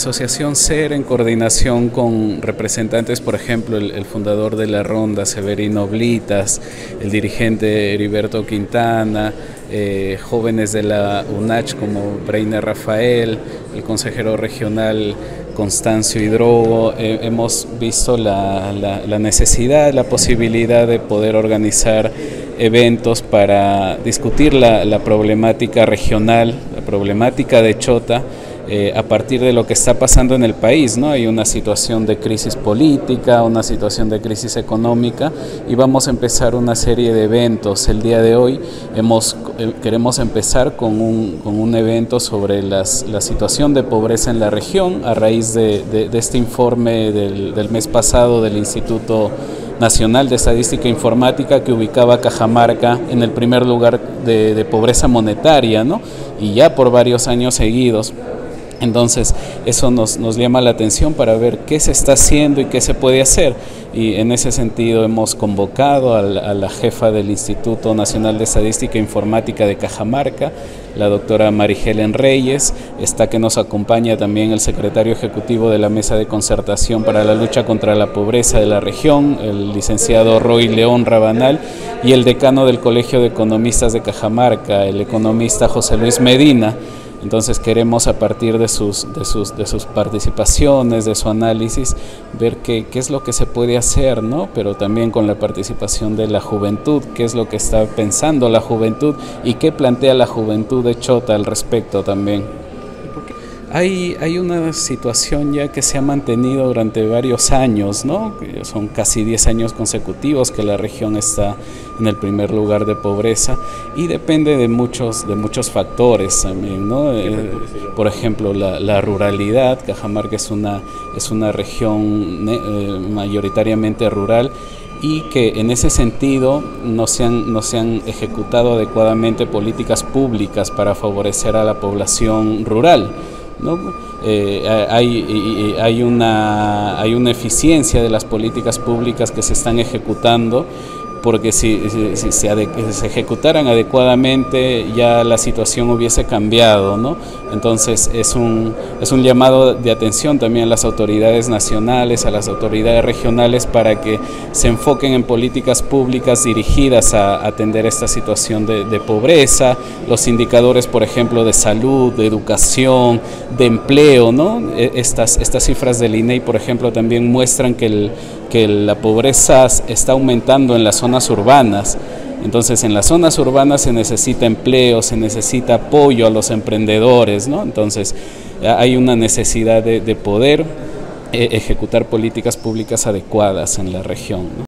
Asociación SER en coordinación con representantes, por ejemplo, el, fundador de la ronda, Severino Blitas, el dirigente Heriberto Quintana, eh, jóvenes de la UNACH como Breiner Rafael, el consejero regional Constancio Hidrogo, eh, hemos visto la, necesidad, la posibilidad de poder organizar eventos para discutir la problemática regional, la problemática de Chota, eh, a partir de lo que está pasando en el país. ¿no? Hay una situación de crisis política, una situación de crisis económica y vamos a empezar una serie de eventos. El día de hoy eh, queremos empezar con un, evento sobre la situación de pobreza en la región a raíz de, este informe del, mes pasado del Instituto Nacional de Estadística Informática que ubicaba Cajamarca en el primer lugar de, de, pobreza monetaria, ¿no? Y ya por varios años seguidos entonces, eso nos, llama la atención para ver qué se está haciendo y qué se puede hacer. Y en ese sentido hemos convocado a la, jefa del Instituto Nacional de Estadística e Informática de Cajamarca, la doctora Marigelen Reyes, está que nos acompaña también el secretario ejecutivo de la Mesa de Concertación para la Lucha contra la Pobreza de la región, el licenciado Roy León Rabanal, y el decano del Colegio de Economistas de Cajamarca, el economista José Luis Medina. Entonces queremos a partir de sus, de sus, de sus participaciones, de su análisis, ver qué, qué, es lo que se puede hacer, ¿no? pero también con la participación de la juventud, qué es lo que está pensando la juventud y qué plantea la juventud de Chota al respecto también. Hay, hay una situación ya que se ha mantenido durante varios años, ¿no? son casi 10 años consecutivos que la región está en el primer lugar de pobreza y depende de muchos, de muchos factores también. ¿no? Eh, por ejemplo, la, la, ruralidad, Cajamarca es una, es una región eh, mayoritariamente rural y que en ese sentido no se, han, no se han ejecutado adecuadamente políticas públicas para favorecer a la población rural. ¿No? Eh, hay, hay, una, hay una eficiencia de las políticas públicas que se están ejecutando porque si, si, se, ejecutaran adecuadamente ya la situación hubiese cambiado, ¿no? Entonces es un, es un llamado de atención también a las autoridades nacionales, a las autoridades regionales para que se enfoquen en políticas públicas dirigidas a atender esta situación de, de pobreza, los indicadores, por ejemplo, de salud, de educación, de empleo, ¿no? E, estas, estas cifras del INEI, por ejemplo, también muestran que, el, que la pobreza está aumentando en la zona zonas urbanas. Entonces en las zonas urbanas se necesita empleo, se necesita apoyo a los emprendedores, ¿no? Entonces hay una necesidad de, poder eh, ejecutar políticas públicas adecuadas en la región.